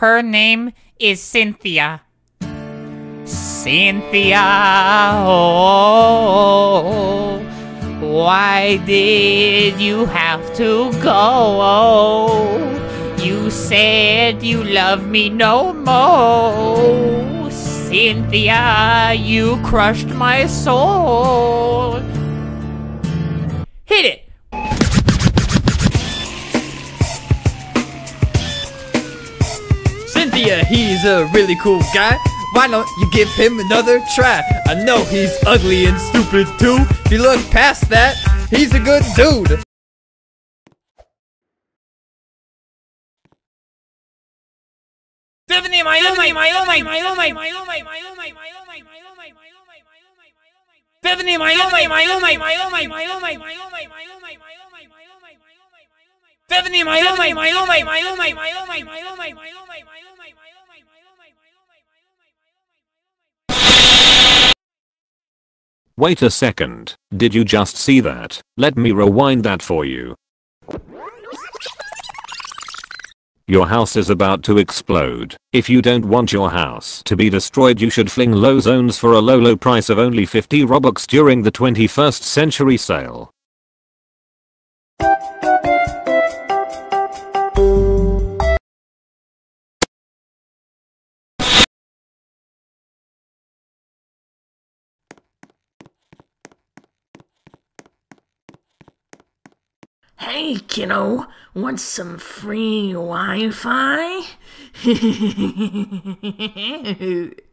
Her name is Cynthia. Cynthia, oh, why did you have to go? You said you love me no more. Cynthia, you crushed my soul. Cynthia, he's a really cool guy. Why don't you give him another try? I know he's ugly and stupid too. If you look past that, he's a good dude. Stephanie, my, oh my, my, oh my, my, oh my, my, oh my, my, oh my, my, oh my, my, oh my, my, oh my, my, oh my, my, oh my, Stephanie, my, oh my, my, oh my, my, oh my, my, oh my, my, oh my, my, oh my, my, oh my, my, oh my, my, oh my, Stephanie, my, oh my, my, oh my, my, oh my, my, oh my, my, oh my, my, oh my, my, oh my, my, oh my, my, oh my, my, oh my, my, oh my. Wait a second, did you just see that? Let me rewind that for you. Your house is about to explode. If you don't want your house to be destroyed you should fling low zones for a low low price of only 50 robux during the 21st century sale. Hey, kiddo, want some free Wi Fi?